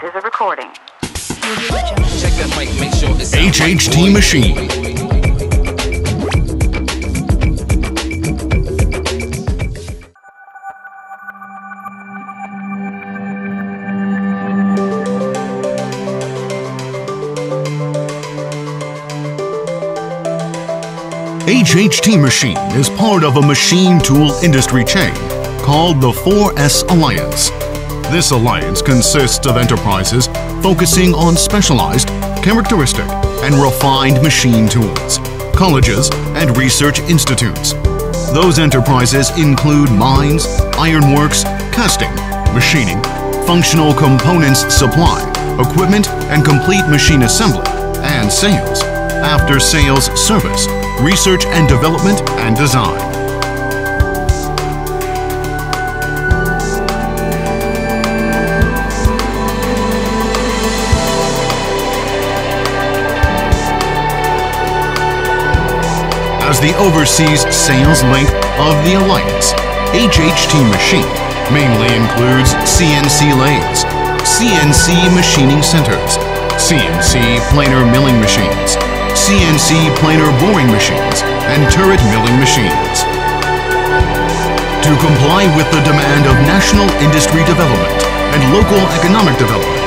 This is a recording. Check that mic, make sure it's HHT Machine. HHT Machine is part of a machine tool industry chain called the 4S Alliance. This alliance consists of enterprises focusing on specialized, characteristic, and refined machine tools, colleges, and research institutes. Those enterprises include mines, ironworks, casting, machining, functional components supply, equipment and complete machine assembly, and sales, after sales service, research and development, and design. The overseas sales link of the Alliance, HHT Machine mainly includes CNC lathes, CNC machining centers, CNC planer milling machines, CNC planer boring machines, and turret milling machines. To comply with the demand of national industry development and local economic development,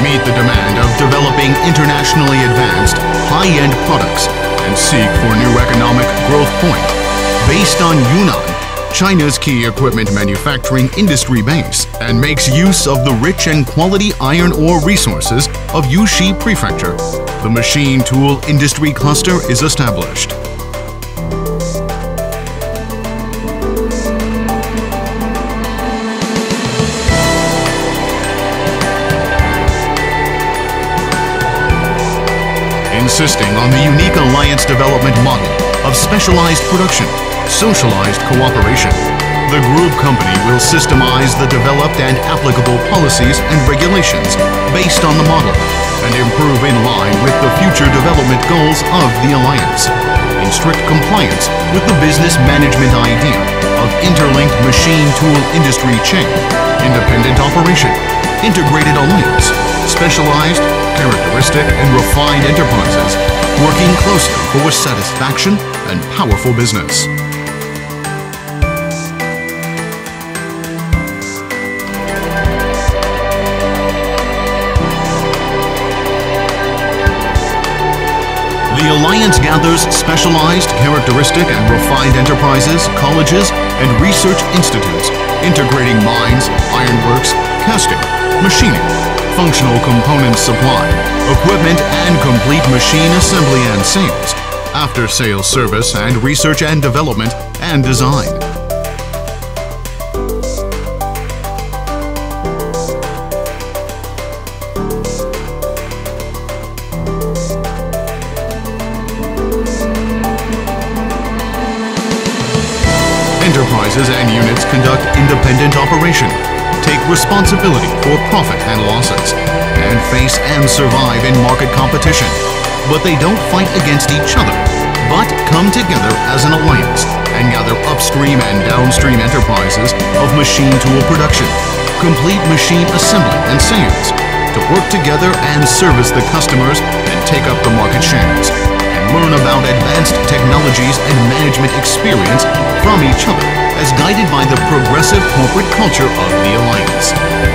meet the demand of developing internationally advanced, high-end products, and seek for new economic growth point. Based on Yunnan, China's key equipment manufacturing industry base, and makes use of the rich and quality iron ore resources of Yuxi Prefecture, the machine tool industry cluster is established. insisting on the unique alliance development model of specialized production, socialized cooperation. The group company will systemize the developed and applicable policies and regulations based on the model and improve in line with the future development goals of the alliance, in strict compliance with the business management idea of interlinked machine tool industry chain, independent operation, integrated alliance, specialized, characteristic, and refined enterprises, working closely for satisfaction and powerful business. The Alliance gathers specialized, characteristic, and refined enterprises, colleges, and research institutes, integrating mines, ironworks, casting, machining, functional components supply, equipment and complete machine assembly and sales, after sales service and research and development and design. Enterprises and units conduct independent operation, take responsibility for profit and losses, and face and survive in market competition. But they don't fight against each other, but come together as an alliance and gather upstream and downstream enterprises of machine tool production, complete machine assembly and sales, to work together and service the customers and take up the market shares, and learn about advanced technologies and management experience from each other as guided by the progressive corporate culture of the Alliance.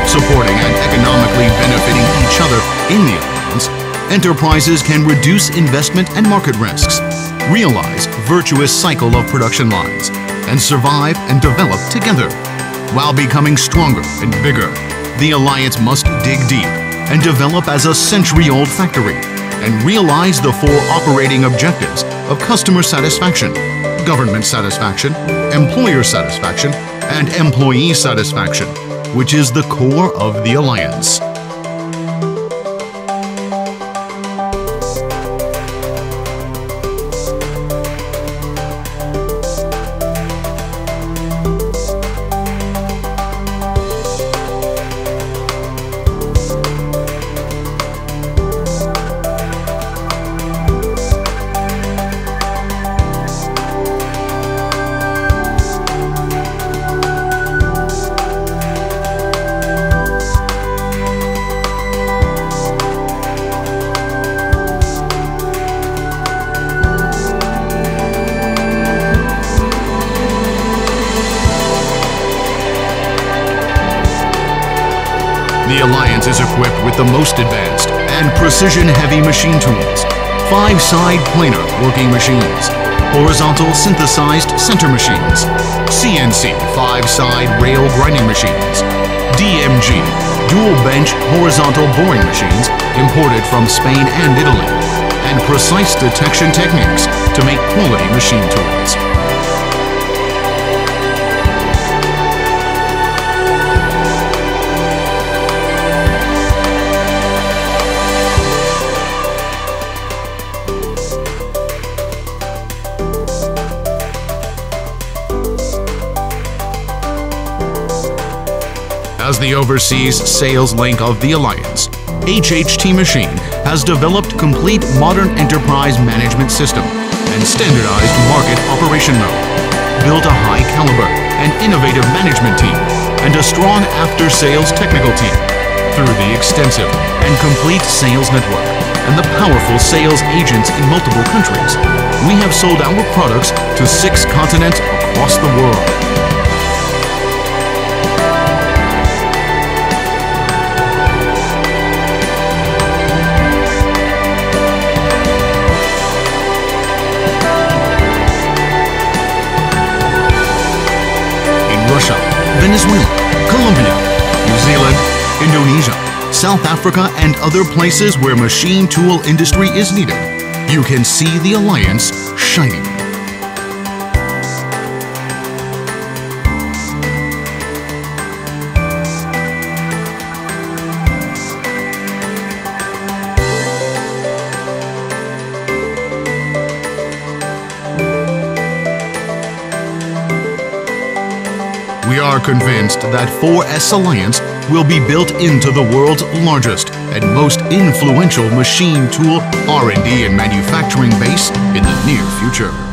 Supporting and economically benefiting each other in the Alliance, enterprises can reduce investment and market risks, realize virtuous cycle of production lines, and survive and develop together. While becoming stronger and bigger, the Alliance must dig deep and develop as a century-old factory and realize the four operating objectives of customer satisfaction, government satisfaction, employer satisfaction, and employee satisfaction, which is the core of the Alliance. Alliance is equipped with the most advanced and precision-heavy machine tools, five-side planer working machines, horizontal synthesized center machines, CNC five-side rail grinding machines, DMG dual bench horizontal boring machines imported from Spain and Italy, and precise detection techniques to make quality machine tools. The overseas sales link of the Alliance, HHT Machine has developed complete modern enterprise management system and standardized market operation mode, built a high caliber and innovative management team, and a strong after-sales technical team. Through the extensive and complete sales network and the powerful sales agents in multiple countries, we have sold our products to six continents across the world. Venezuela, Colombia, New Zealand, Indonesia, South Africa, and other places where machine tool industry is needed, you can see the Alliance shining. Convinced that 4S Alliance will be built into the world's largest and most influential machine tool R&D and manufacturing base in the near future.